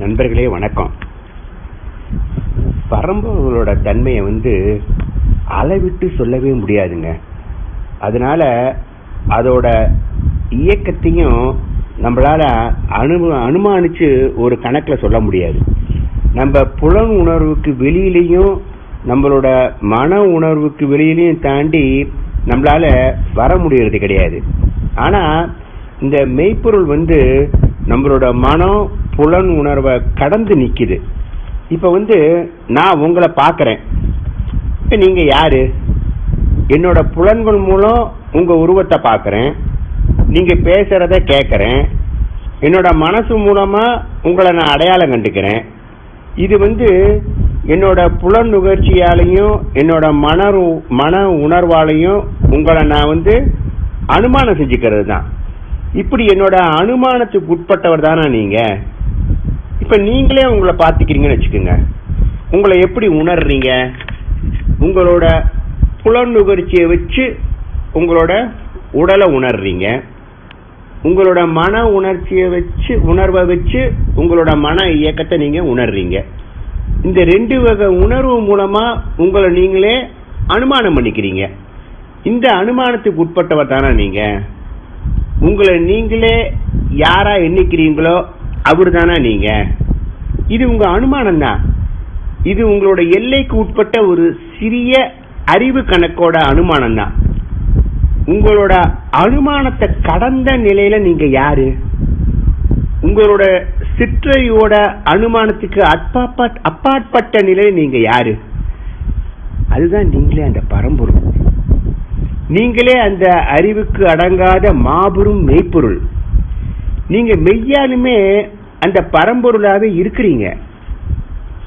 நண்பர்களே வணக்கம். பரம்புகளோட தன்மையை வந்து அளவிட்டு சொல்லவே முடியாதுங்க. அதனால அதோட இயக்கத்தையும் நம்மளால அனு அனுமானிச்சு ஒரு கணக்கில் சொல்ல முடியாது. நம்ம புலன் உணர்வுக்கு வெளியிலையும் நம்மளோட மன உணர்வுக்கு வெளியிலையும் தாண்டி நம்மளால வர முடியறது கிடையாது. ஆனா இந்த மெய்ப்பொருள் வந்து நம்மளோட மனம் புலன் உணர்வை கடந்து நிற்கிது இப்போ வந்து நான் உங்களை பார்க்குறேன். இப்போ நீங்கள் யார்? என்னோட புலன்கள் மூலம் உங்கள் உருவத்தை பார்க்குறேன். நீங்கள் பேசுகிறத கேட்குறேன் என்னோட மனசு மூலமாக உங்களை நான் அடையாளம் கண்டுக்கிறேன். இது வந்து என்னோட புலன் நுகர்ச்சியாலையும் என்னோட மன மன உணர்வாலையும் உங்களை நான் வந்து அனுமானம் செஞ்சுக்கிறது தான் இப்படி என்னோட அனுமானத்துக்கு உட்பட்டவர் தானா நீங்கள் இப்ப நீங்களே உங்களை பாத்துக்கிறீங்கன்னு வச்சுக்கோங்க. உங்களை எப்படி உணர்றீங்க? உங்களோட புலன் நுகர்ச்சியை வச்சு உங்களோட உடலை உணர்றீங்க. உங்களோட மன உணர்ச்சியை வச்சு உணர்வை வச்சு உங்களோட மன இயக்கத்தை நீங்க உணர்றீங்க. இந்த ரெண்டு வகை உணர்வு மூலமா உங்களை நீங்களே அனுமானம் பண்ணிக்கிறீங்க. இந்த அனுமானத்துக்கு உட்பட்டவர் தானே நீங்க. உங்களை நீங்களே யாரா எண்ணிக்கிறீங்களோ அப்படிதானா நீங்க? இது உங்க அனுமானம் தான் இது உங்களோட எல்லைக்கு உட்பட்ட ஒரு சிறிய அறிவு கணக்கோட அனுமானம் தான் உங்களோட அனுமானத்தை கடந்த நிலையில நீங்க யாரு? உங்களோட சிற்றையோட அனுமானத்துக்கு அப்பாற்பட் அப்பாற்பட்ட நிலையில நீங்க யாரு? அதுதான் நீங்களே அந்த பரம்பொருள். நீங்களே அந்த அறிவுக்கு அடங்காத மாபெரும் மெய்ப்பொருள். நீங்க மெய்யாலுமே அந்த பரம்பொருளாவே இருக்கிறீங்க.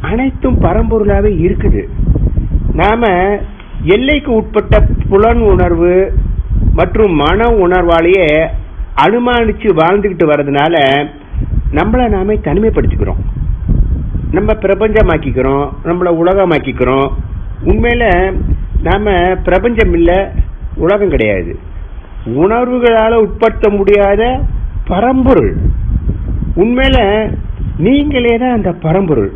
அனைத்தும் பரம்பொருளாவே இருக்குது. நாம எல்லைக்கு உட்பட்ட புலன் உணர்வு மற்றும் மன உணர்வாலேயே அனுமானிச்சு வாழ்ந்துகிட்டு வர்றதுனால நம்மள நாமே தனிமைப்படுத்திக்கிறோம். நம்ம பிரபஞ்சமாக்கிக்கிறோம் நம்மளை உலகமாக்கிக்கிறோம். உண்மையில நாம பிரபஞ்சம் இல்லை உலகம் கிடையாது. உணர்வுகளால் உட்படுத்த முடியாத பரம்பொருள். உண்மையில நீங்களே தான் அந்த பரம்பொருள்.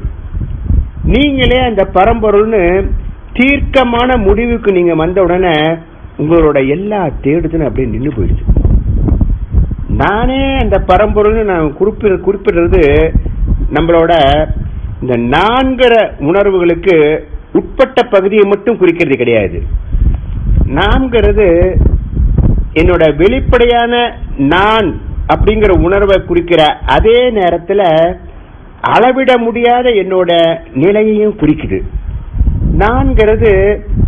நீங்களே அந்த பரம்பொருள்னு தீர்க்கமான முடிவுக்கு நீங்க வந்த உடனே உங்களோட எல்லா தேடுதலும் அப்படியே நின்று போயிடுச்சு. நானே அந்த பரம்பொருள்னு நான் குறிப்பிட குறிப்பிடுறது நம்மளோட இந்த நான்கிற உணர்வுகளுக்கு உட்பட்ட பகுதியை மட்டும் குறிக்கிறது கிடையாது. நான்கிறது என்னோட வெளிப்படையான நான் அப்படிங்கிற உணர்வை குறிக்கிற அதே நேரத்தில் அளவிட முடியாத என்னோட நிலையையும் குறிக்குது. நான்கிறது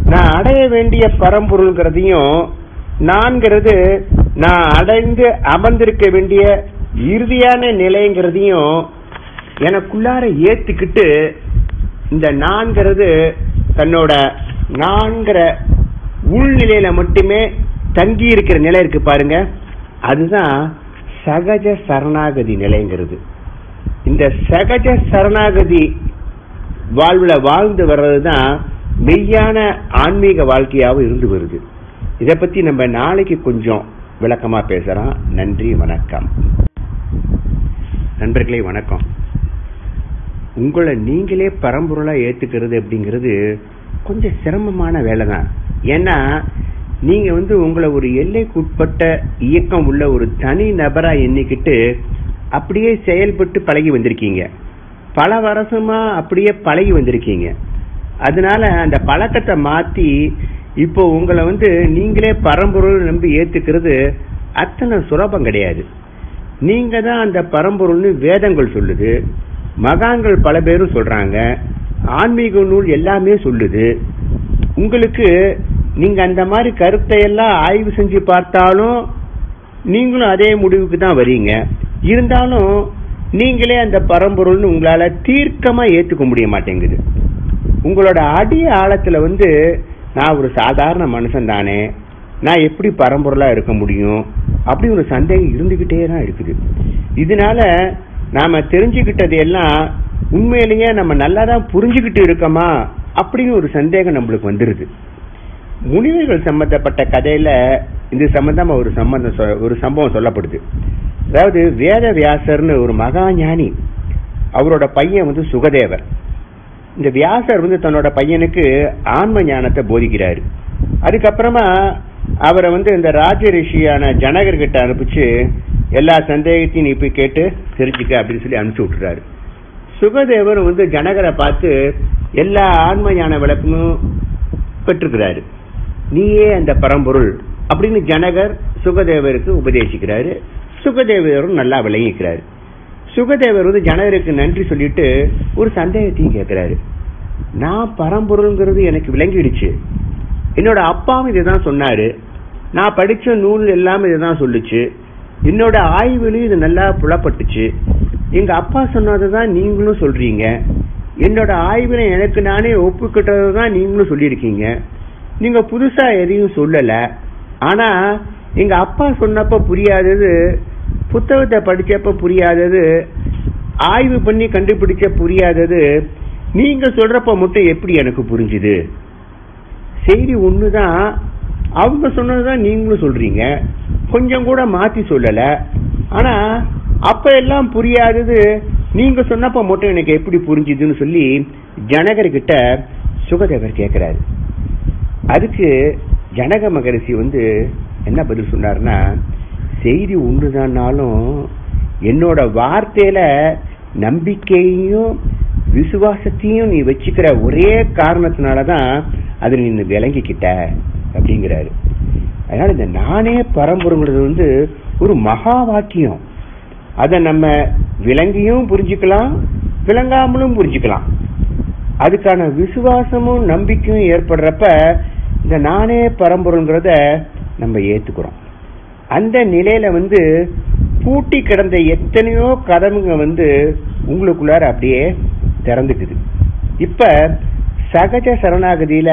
நான் அடைய வேண்டிய பரம்பொருள்ங்கிறதையும் நான்கிறது நான் அடைந்து அமர்ந்திருக்க வேண்டிய இறுதியான நிலைங்கிறதையும் எனக்குள்ளார ஏத்துக்கிட்டு இந்த நான்கிறது தன்னோட நான்கிற உள்நிலையில மட்டுமே தங்கி இருக்கிற நிலை இருக்கு பாருங்க. அதுதான் சகஜ சரணாகதி நிலைங்கிறது. இந்த சகஜ சரணாகதி வாழ்வுல வாழ்ந்து வர்றதுதான் மெய்யான ஆன்மீக வாழ்க்கையாகவும் இருந்து வருது. இதை பத்தி நம்ம நாளைக்கு கொஞ்சம் விளக்கமா பேசுறோம் நன்றி வணக்கம். நண்பர்களே வணக்கம். உங்களை நீங்களே பரம்பொருளா ஏத்துக்கிறது அப்படிங்கிறது கொஞ்சம் சிரமமான வேலை தான் ஏன்னா நீங்க வந்து உங்களை ஒரு எல்லைக்குட்பட்ட இயக்கம் உள்ள ஒரு தனி நபரா எண்ணிக்கிட்டு அப்படியே செயல்பட்டு பழகி வந்திருக்கீங்க. பல வருஷமா அப்படியே பழகி வந்திருக்கீங்க. அதனால அந்த பழக்கத்தை மாத்தி இப்போ உங்களை வந்து நீங்களே பரம்பொருள் நம்பி ஏத்துக்கிறது அத்தனை சுலபம் கிடையாது. நீங்க தான் அந்த பரம்பொருள்னு வேதங்கள் சொல்லுது. மகான்கள் பல பேரும் சொல்றாங்க. ஆன்மீக நூல் எல்லாமே சொல்லுது. உங்களுக்கு நீங்க அந்த மாதிரி கருத்தை எல்லாம் ஆய்வு செஞ்சு பார்த்தாலும் நீங்களும் அதே முடிவுக்கு தான் வரீங்க. இருந்தாலும் நீங்களே அந்த பரம்பொருள்னு உங்களால தீர்க்கமா ஏத்துக்க முடிய மாட்டேங்குது. உங்களோட அடி ஆழத்துல வந்து நான் ஒரு சாதாரண மனுஷன் தானே நான் எப்படி பரம்பொருளா இருக்க முடியும் அப்படி ஒரு சந்தேகம் இருந்துகிட்டே தான் இருக்குது. இதனால நாம தெரிஞ்சுக்கிட்டது எல்லாம் உண்மையிலேயே நம்ம நல்லா தான் புரிஞ்சுக்கிட்டு இருக்கோமா அப்படின்னு ஒரு சந்தேகம் நம்மளுக்கு வந்துருது. முனிவர்கள் சம்பந்தப்பட்ட கதையில இது சம்பந்தமா ஒரு சம்பந்தம் சொ- ஒரு சம்பவம் சொல்லப்படுது. அதாவது வேத வியாசர்னு ஒரு மகா ஞானி அவரோட பையன் வந்து சுகதேவர். இந்த வியாசர் வந்து தன்னோட பையனுக்கு ஆன்ம ஞானத்தை போதிக்கிறாரு. அதுக்கப்புறமா அவரை வந்து இந்த ராஜ ரிஷியான ஜனகர்கிட்ட அனுப்பிச்சு எல்லா சந்தேகத்தையும் நீ போய் கேட்டு தெரிஞ்சுக்க அப்படின்னு சொல்லி அனுப்பிச்சு விட்டுறாரு. சுகதேவர் வந்து ஜனகரை பார்த்து எல்லா ஆன்ம ஞான விளக்கமும் பெற்றுக்கிறாரு. நீயே அந்த பரம்பொருள். அப்படின்னு ஜனகர் சுகதேவருக்கு உபதேசிக்கிறாரு. சுகதேவரும் நல்லா விளங்கிக்கிறாரு. சுகதேவர் வந்து ஜனகருக்கு நன்றி சொல்லிட்டு ஒரு சந்தேகத்தையும் கேட்கிறாரு. நான் பரம்பொருள்ங்கிறது எனக்கு விளங்கிடுச்சு. என்னோட அப்பாவும் இதுதான் சொன்னாரு. நான் படிச்ச நூல் எல்லாம் இதுதான் சொல்லுச்சு. என்னோட ஆய்வுலையும் இது நல்லா புலப்பட்டுச்சு. எங்க அப்பா சொன்னதுதான் நீங்களும் சொல்றீங்க. என்னோட ஆய்வுல எனக்கு நானே ஒப்புக்கிட்டது தான் நீங்களும் சொல்லியிருக்கீங்க. நீங்க புதுசா எதையும் சொல்லல. ஆனா எங்க அப்பா சொன்னப்ப புரியாதது புத்தகத்தை படிச்சப்ப புரியாதது ஆய்வு பண்ணி கண்டுபிடிச்ச புரியாதது நீங்க சொல்றப்ப மட்டும் எப்படி எனக்கு புரிஞ்சுது? செய்தி ஒண்ணுதான் அவங்க சொன்னதுதான் நீங்களும் சொல்றீங்க. கொஞ்சம் கூட மாத்தி சொல்லல. ஆனா அப்ப எல்லாம் புரியாதது நீங்க சொன்னப்ப மட்டும் எனக்கு எப்படி புரிஞ்சுதுன்னு சொல்லி ஜனகர்கிட்ட சுகதேவர் கேட்கிறாரு அதுக்கு ஜனக மகரிஷி வந்து என்ன பதில் சொன்னாருன்னா செய்தி ஒன்றுதான்னாலும் என்னோட வார்த்தையில நம்பிக்கையும் விசுவாசத்தையும் நீ வச்சுக்கிற ஒரே காரணத்தினாலதான் அதை நீ விளங்கிக்கிட்ட அப்படிங்கிறாரு. அதனால இந்த நானே பரம்பொருங்கிறது வந்து ஒரு மகா வாக்கியம். அதை நம்ம விளங்கியும் புரிஞ்சுக்கலாம் விளங்காமலும் புரிஞ்சுக்கலாம். அதுக்கான விசுவாசமும் நம்பிக்கையும் ஏற்படுறப்ப இந்த நானே பரம்பொருள்ங்கிறத நம்ம ஏத்துக்கிறோம். அந்த நிலையில வந்து பூட்டி கிடந்த எத்தனையோ கதவுங்க வந்து உங்களுக்குள்ளார அப்படியே திறந்துக்குது. இப்ப சகஜ சரணாகதியில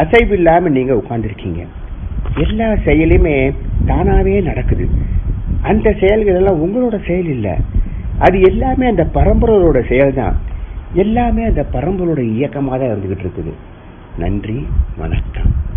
அசைவில்லாம நீங்க உட்கார்ந்துருக்கீங்க. எல்லா செயலுமே தானாவே நடக்குது. அந்த செயல்கள் எல்லாம் உங்களோட செயல் இல்லை. அது எல்லாமே அந்த பரம்பரையோட செயல் தான் எல்லாமே அந்த பரம்பரோட இயக்கமாக தான் இருந்துகிட்டு இருக்குது. நன்றி வணக்கம்.